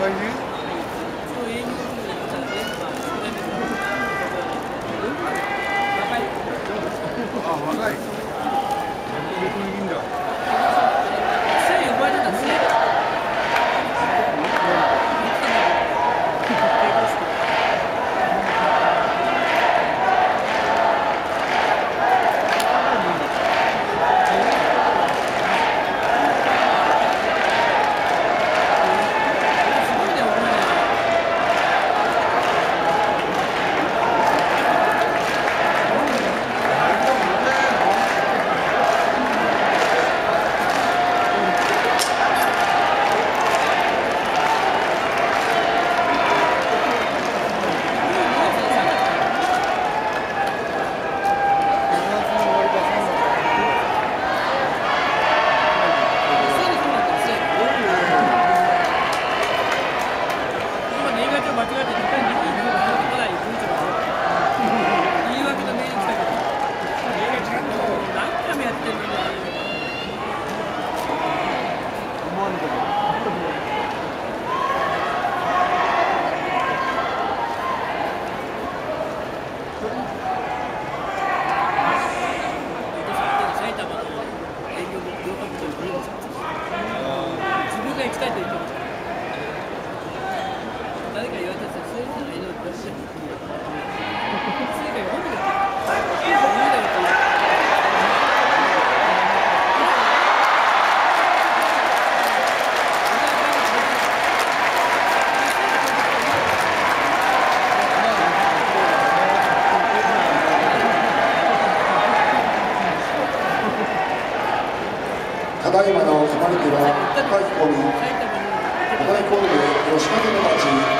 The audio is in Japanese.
voyez 近いといま誰か言われたらそういうがいのっておっしただいまの歩きは、高い込み、高い込み、吉の町。